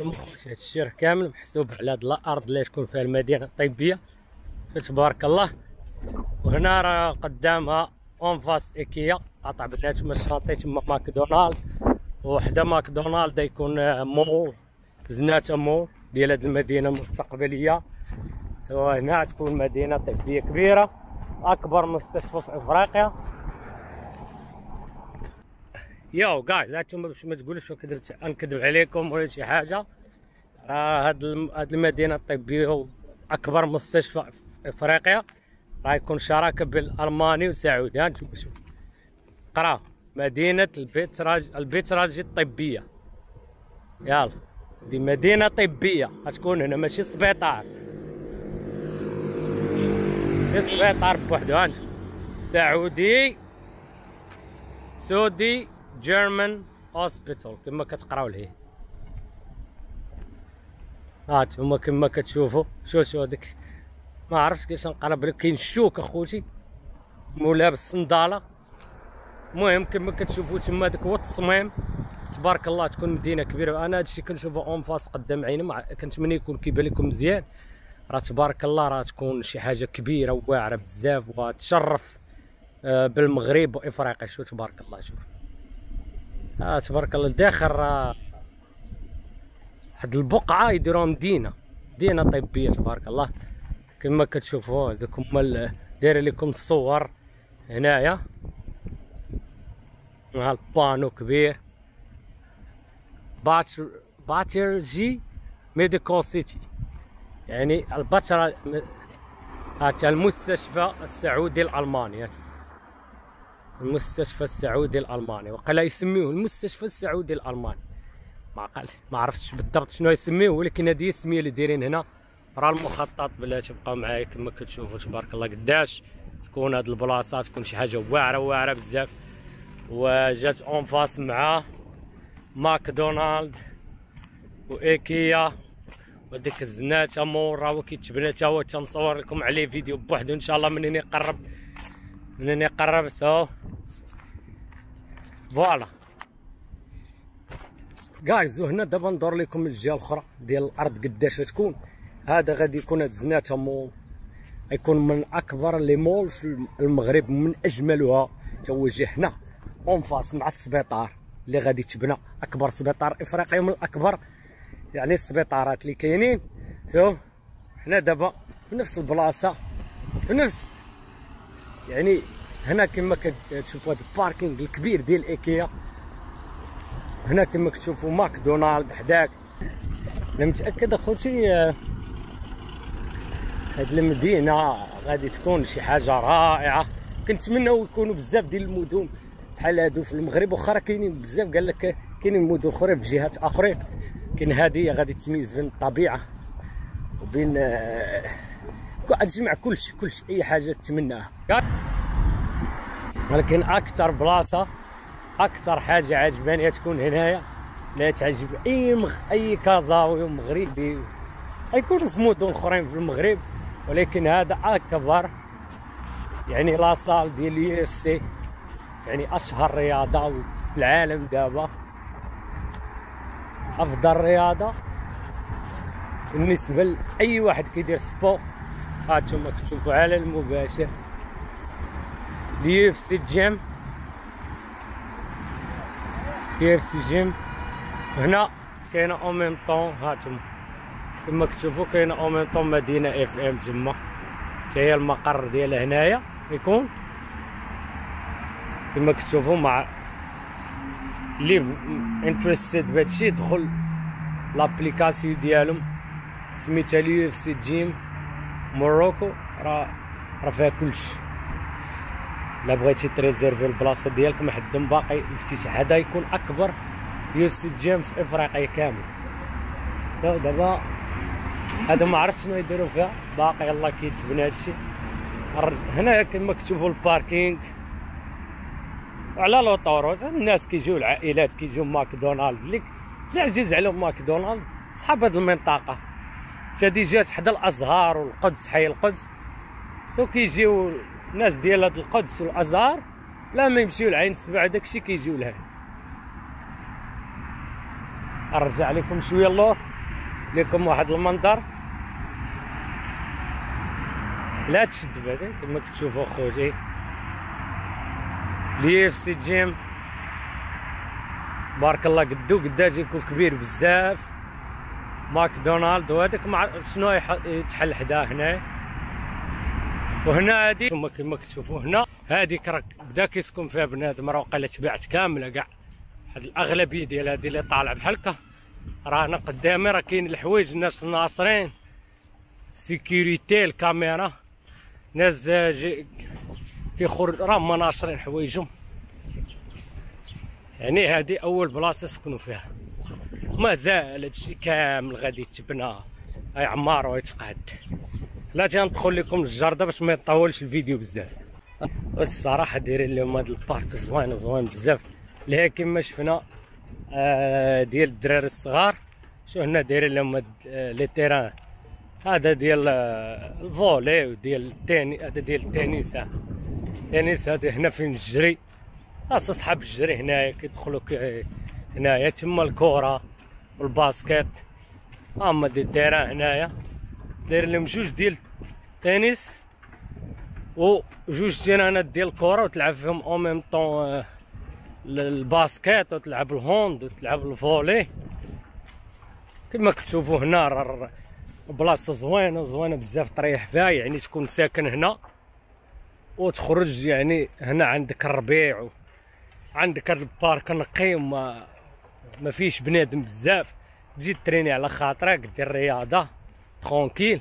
هاد الشي كامل محسوب على هاد الأرض اللي تكون فيها المدينة الطبيه تبارك الله. وهنا راه قدامها en face إيكيا. قاطع بيناتهم الشاطئ تما ماكدونالد وحدا ماكدونالد يكون مول زناتة مول ديال هاد المدينة المستقبلية. سواء هنا تكون مدينة طبية كبيرة أكبر مستشفى في إفريقيا. يو جايز هانتوما باش ما تقولوش كذبت نكذب عليكم ولا شي حاجة. راه هاد هاد المدينة الطبيه اكبر مستشفى في إفريقيا. راه يكون شراكة بين الالماني وسعودي هانتوما شوف. قرأ. مدينة البيتراج البيتراجي الطبية. يلا. دي مدينة طبية. غتكون هنا ماشي سبيطار. ماشي سبيطار بوحدو. هانتوما Saudi. Saudi German Hospital كما كتقراو ليه. هات هما كما كتشوفوا. شو شو هذيك. ما عرفتش كيفاش نقرب لك. كاين الشوك أخوتي. مو لابس صنداله المهم كما كتشوفوا تما داك هو التصميم. تبارك الله تكون مدينة كبيرة. أنا هادشي كنشوفو en face قدام عيني. كنتمنى يكون كيبان لكم مزيان. راه تبارك الله راه تكون شي حاجة كبيرة وواعره بزاف وتشرف آه، بالمغرب وإفريقيا. شو تبارك الله شوف. آه تبارك الله الداخل راه واحد البقعة يديروها مدينه مدينه طبية تبارك الله. كما كتشوفوا هذوك هما داير لكم الصور هنايا. مع البانو كبير. باتر Batterjee Medical City يعني الباترا هات المستشفى السعودي الألماني. المستشفى السعودي الألماني. وقال يسميوه المستشفى السعودي الألماني. ما قال ما عرفتش بالضبط شنو يسميوه ولكن هذه السمية اللي دايرين هنا راه المخطط بلا تبقى معايا كما كتشوفوا تبارك الله قداش تكون هاد البلاصة تكون شي حاجة واعرة واعرة بزاف. وجات en face مع McDonald's و IKEA وديك الزناتة مور راه كيتبنى تا هو تنصور لكم عليه فيديو بوحدو إن شاء الله منين يقرب منين يقرب so. voilà. guys وهنا دابا ندور لكم الجهة الأخرى ديال الأرض قداش تكون هذا غادي يكون هاد زناتة مول. يكون من أكبر les malls في المغرب من أجملها. توجه هنا en face مع السبيطار اللي غادي تبنى. أكبر سبيطار إفريقي من اكبر يعني السبيطارات اللي كاينين. شوف حنا دابا في نفس البلاصة في نفس يعني هنا كما كتشوفوا هذا ال parking الكبير ديال ايكيا. هنا كما كتشوفوا ماكدونالد حداك. أنا متأكد أخوتي آه، هاد المدينة غادي تكون شي حاجة رائعة. كنتمناو يكونوا بزاف ديال المدن بحال هادو في المغرب. واخا كاينين بزاف قال لك كاينين مدن أخرى في جهات أخرين. كاين هذه غادي تميز بين الطبيعة وبين آه، تجمع كلشي كلشي أي حاجة تتمناها. ولكن أكثر بلاصة أكثر حاجة عجباني تكون هنايا لا تعجب أي مغ... أي كازاوي مغربي يكونوا في مدن أخرين في المغرب ولكن هذا أكبر يعني la salle ديال ال UFC يعني أشهر رياضة في العالم دابا. أفضل رياضة بالنسبة لأي واحد كيدير sport هانتوما كتشوفوا على المباشر. C Gym. ال UFC Gym. هنا كاينة au même temps هانتوما كما كتشوفوا كاينة au même temps مدينة إف إم تما حتى هي المقر ديالها هنايا يكون؟ كما كتشوفوا مع اللي interested بهادشي دخل l'application ديالهم. سميتها ال UFC Gym. Morocco راه راه فيها كلشي. لا بغيتي ت réserver البلاصة ديالك ما حد باقي الافتتاح هذا يكون أكبر يو سي جيم في افريقيا كامل. so دابا هذا ما عرفت شنو يديروا فيها. باقي يلاه كيتبنى هادشي هنا كما كتشوفوا ال parking. وعلى l'autoroute الناس كيجيو العائلات كيجيو ماكدونالد اللي عزيز عليهم ماكدونالد صحاب هاد المنطقة. تادي جات حدا الازهار والقدس حي القدس. so كيجيو الناس ديال هاد القدس والأزهار لا ما يمشيو لعين السبع داكشي كيجيو لهنا. أرجع لكم شوية اللور لكم واحد المنظر. لا تشد بعدا كما كتشوفوا خوتي. ال UFC Gym بارك الله قدو قداش يكون كبير بزاف. ماكدونالد وهذاك مع شنو يتحل حداه هنا؟ وهنا هادي ثم كما كتشوفوا هنا هاديك راك بدا كيسكن فيها بنادم راه وقيلا تباعت كامله كاع هاد الأغلبية ديال هادي اللي طالع بحال هكا. راه أنا قدامي راه كاين الحوايج الناس ناصرين سيكوريتي الكاميرا. ناس كيخرج راهم ناشرين حوايجهم. يعني هذه أول بلاصة سكنوا فيها. مازال هادشي كامل غادي يتبنى. يعمار ويتقعد لا ندخل لكم الجرده باش ما يطولش الفيديو بزاف. الصراحة دايرين لهم هذا ال parc زوين زوين بزاف. اللي كما شفنا آه ديال الدراري الصغار شو هنا دايرين لهم آه، les terrains. هذا ديال آه، ال volley وديال التاني هذا ديال التنس التنس هذا هنا فين الجري؟ خاص صحاب الجري هنايا كيدخلوا هنايا. تما الكره وال basket هما دي ال terrain هنايا. داير لهم جوج ديال التنس وجوج تيرانات ديال الكره وتلعب فيهم au même temps ال basket وتلعب ال hand وتلعب ال volley. كما كتشوفوا هنا بلاصة زوينة زوينة بزاف تريح فيها يعني تكون ساكن هنا. وتخرج يعني هنا عندك الربيع عندك هذا البارك نقي وما ما فيش بنادم بزاف. تجي تريني على خاطرك دير رياضة. tranquille.